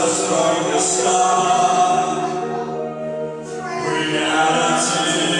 Just from the sky, reality.